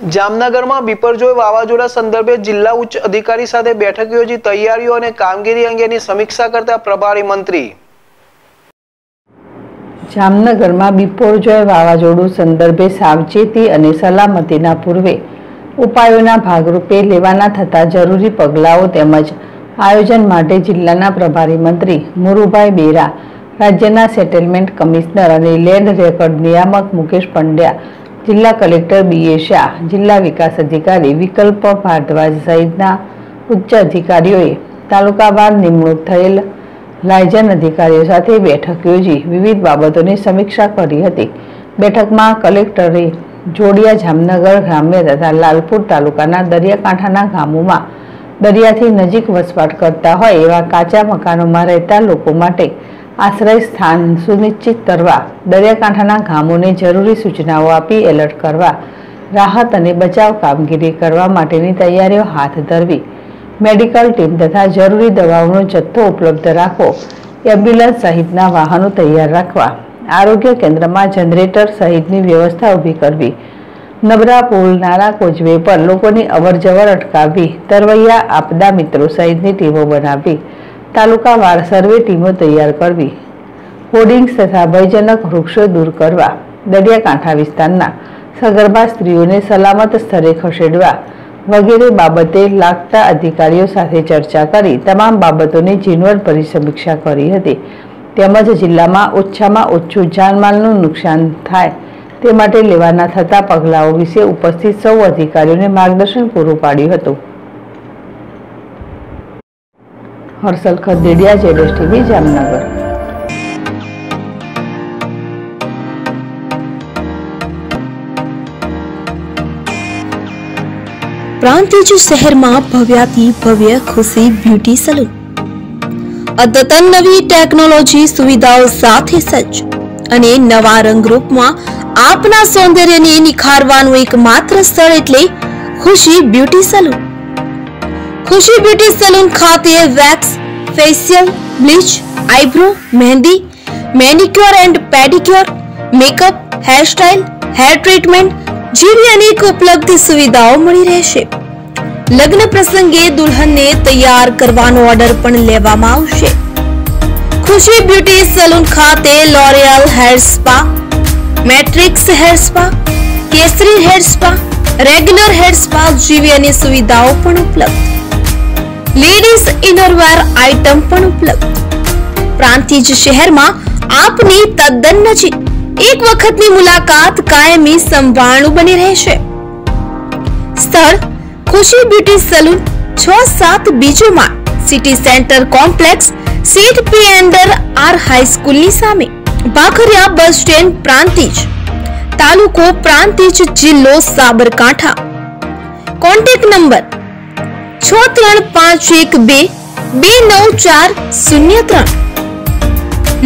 જામનગરમાં બિપરજોય વાવાઝોડા સંદર્ભે જિલ્લા ઉચ્ચ અધિકારી સાથે બેઠક યોજી તૈયારીઓ અને કામગીરી અંગેની સમીક્ષા કરતા પ્રભારી મંત્રી. જામનગરમાં બિપોરજોય વાવાઝોડું સંદર્ભે સાવચેતી અને સલામતીના પૂર્વે ઉપાયોના ભાગરૂપે લેવાના થતા જરૂરી પગલાઓ તેમજ આયોજન માટે જિલ્લાના પ્રભારી મંત્રી મુરુભાઈ બેરા, રાજ્યના સેટલમેન્ટ કમિશનર અને લેન્ડ રેકોર્ડ નિયામક મુકેશ પંડ્યા જિલ્લા કલેક્ટર બી એ શાહ, જિલ્લા વિકાસ અધિકારી વિકલ્પ ભારદ્વાજ સહિતના ઉચ્ચ અધિકારીઓએ તાલુકાવાર નિમણૂક થયેલ લાયજન અધિકારીઓ સાથે બેઠક યોજી વિવિધ બાબતોની સમીક્ષા કરી હતી. બેઠકમાં કલેક્ટરે જોડિયા, જામનગર ગ્રામ્ય તથા લાલપુર તાલુકાના દરિયાકાંઠાના ગામોમાં દરિયાથી નજીક વસવાટ કરતા હોય એવા કાચા મકાનોમાં રહેતા લોકો માટે આશ્રય સ્થાન સુનિશ્ચિત કરવા, દરિયાકાંઠાના ગામોને જરૂરી સૂચનાઓ આપી એલર્ટ કરવા, રાહત અને બચાવ કામગીરી કરવા માટેની તૈયારીઓ હાથ ધરવી. મેડિકલ ટીમ તથા જરૂરી દવાઓનો જથ્થો ઉપલબ્ધ રાખવો એમ્બ્યુલન્સ સહિતના વાહનો તૈયાર રાખવા. આરોગ્ય કેન્દ્રમાં જનરેટર સહિતની વ્યવસ્થા ઊભી કરવી. નબરા પુલ નારા કોચવે પર લોકોની અવરજવર અટકાવવી. તરવૈયા આપદા મિત્રો સહિતની ટીમો બનાવવી. તાલુકાવાર સર્વે ટીમો તૈયાર કરવી. હોર્ડિંગ્સ તથા ભયજનક વૃક્ષો દૂર કરવા. દરિયાકાંઠા વિસ્તારના સગર્ભા સ્ત્રીઓને સલામત સ્થળે ખસેડવા વગેરે બાબતે લાગતા અધિકારીઓ સાથે ચર્ચા કરી તમામ બાબતોની ઝીણવટભરી સમીક્ષા કરી હતી. તેમજ જિલ્લામાં ઓછામાં ઓછું જાનમાલનું નુકસાન થાય તે માટે લેવાના થતા પગલાઓ વિશે ઉપસ્થિત સૌ અધિકારીઓને માર્ગદર્શન પૂરું પાડ્યું હતું. હર્ષલ ખદેડિયા જેડેશ ટીવી જામનગર. પ્રાંતિજ શહેરમાં ભવ્યાતી, ભવ્ય, ખુશી, બ્યુટી સલૂન. અદ્યતન નવી ટેકનોલોજી સુવિધાઓ સાથે સજ્જ અને નવા રંગરૂપમાં આપના સૌંદર્યને નિખારવાનું એકમાત્ર સ્થળ એટલે Khushi beauty salon. Khushi beauty salon ખાતે wax, facial, bleach, eyebrow, mehndi, manicure and pedicure, makeup, hairstyle, hair treatment જેવી અનેક ઉપલબ્ધ સુવિધાઓ મળી રહેશે. લગ્ન પ્રસંગે દુલ્હનને તૈયાર કરવાનો ઓર્ડર પણ લેવામાં આવશે. ખુશી બ્યુટી સલૂન ખાતે L'Oreal hair spa Matrix hair spa કેસરી hair spa regular hair spa જેવી અનેક સુવિધાઓ પણ ઉપલબ્ધ. લેડીઝ ઇનરવેર આઇટમ પણ ઉપલબ્ધ. પ્રાંતિજ શહેરમાં આપની તદ્દન નજીક એક વખતની મુલાકાત કાયમી સંભાળનું બની રહેશે. સ્થળ ખુશી બ્યુટી સલૂન છ સાત બીજો માળ. સિટી સેન્ટર કોમ્પ્લેક્સ સીટ પી એન્ડર આર હાઈસ્કૂલની સામે. Bhakhariya bus stand Prantij. તાલુકો પ્રાંતિજ જિલ્લો સાબરકાંઠા. કોન્ટેક્ટ નંબર છ ત્રણ પાંચ એક બે બે નવ ચાર શૂન્ય ત્રણ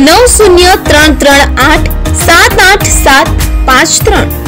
નવ શૂન્ય ત્રણ ત્રણ આઠ સાત આઠ સાત પાંચ ત્રણ